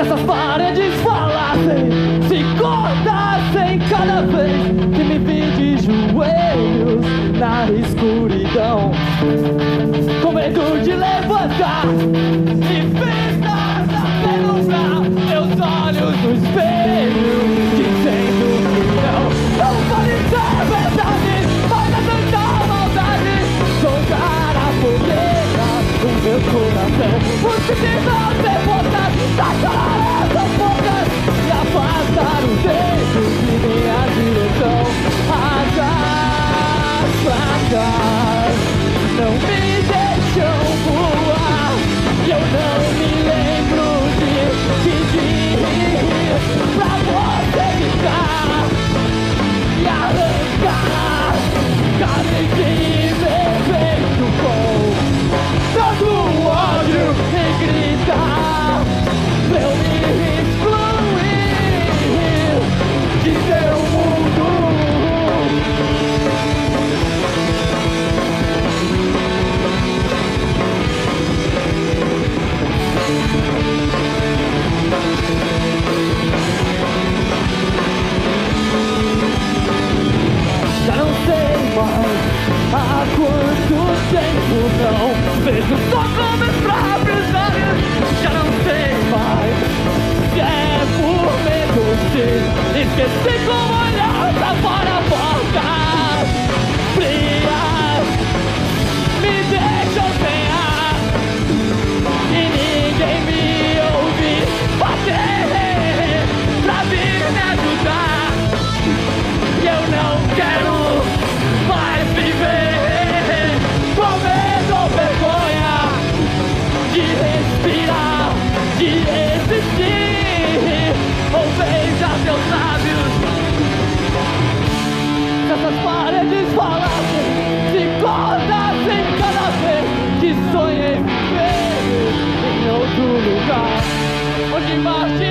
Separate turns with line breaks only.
Essas paredes falassem, se cortassem cada vez que me vi de joelhos na escuridão. coração Você tentar derrotar Sacar essas portas E afastar os dedos de minha direção As asas Não me deixe. quanto tempo não vejo só como próprios olhos. Já não sei mais Se é por medo de esquecer como seus lábios. Se essas paredes falassem de cordas em cada vez que sonhei ver em outro lugar. Onde embaixo